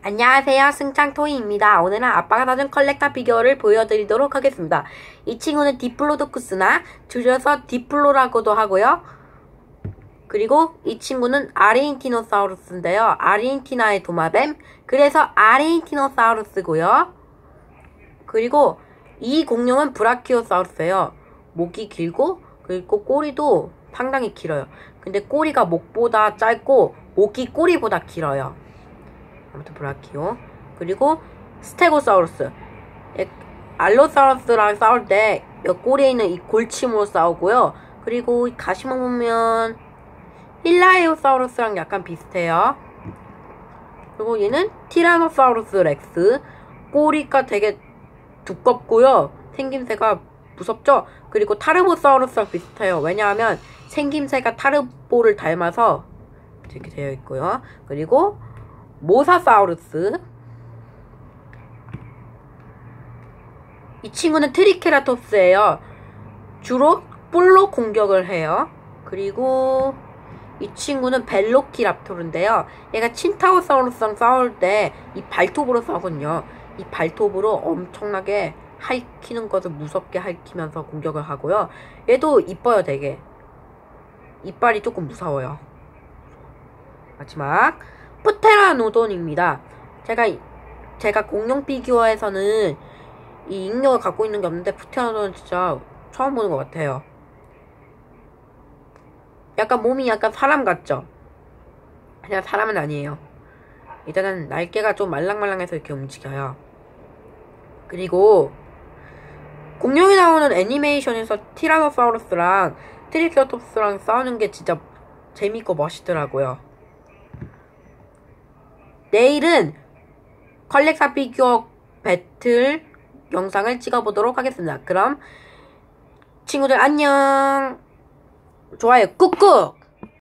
안녕하세요. 승짱토이입니다. 오늘은 아빠가 사준 컬렉타 피규어를 보여드리도록 하겠습니다. 이 친구는 디플로도쿠스나 줄여서 디플로라고도 하고요. 그리고 이 친구는 아르헨티노사우루스인데요. 아르헨티나의 도마뱀. 그래서 아르헨티노사우루스고요. 그리고 이 공룡은 브라키오사우루스예요. 목이 길고 그리고 꼬리도 상당히 길어요. 근데 꼬리가 목보다 짧고 목이 꼬리보다 길어요. 아무튼 브라키오. 그리고 스테고사우루스. 알로사우루스랑 싸울 때 꼬리에 있는 이 골침으로 싸우고요. 그리고 가시만 보면 힐라이오사우루스랑 약간 비슷해요. 그리고 얘는 티라노사우루스 렉스. 꼬리가 되게 두껍고요. 생김새가 무섭죠? 그리고 타르보사우루스랑 비슷해요. 왜냐하면 생김새가 타르보를 닮아서 이렇게 되어 있고요. 그리고 모사사우루스. 이 친구는 트리케라톱스예요. 주로 뿔로 공격을 해요. 그리고 이 친구는 벨로키랍토르인데요. 얘가 친타오사우루스랑 싸울 때 이 발톱으로 싸거든요. 이 발톱으로 엄청나게 핥히는 것을 무섭게 핥히면서 공격을 하고요. 얘도 이뻐요, 되게. 이빨이 조금 무서워요. 마지막 프테라노돈입니다. 제가 제가 공룡 피규어에서는 이 인형을 갖고 있는 게 없는데 프테라노돈 진짜 처음 보는 것 같아요. 약간 몸이 약간 사람 같죠? 그냥 사람은 아니에요. 일단은 날개가 좀 말랑말랑해서 이렇게 움직여요. 그리고 공룡이 나오는 애니메이션에서 티라노사우루스랑 트리케라톱스랑 싸우는 게 진짜 재밌고 멋있더라고요. 내일은 Collecta 피규어 배틀 영상을 찍어보도록 하겠습니다. 그럼 친구들 안녕! 좋아요 꾹꾹!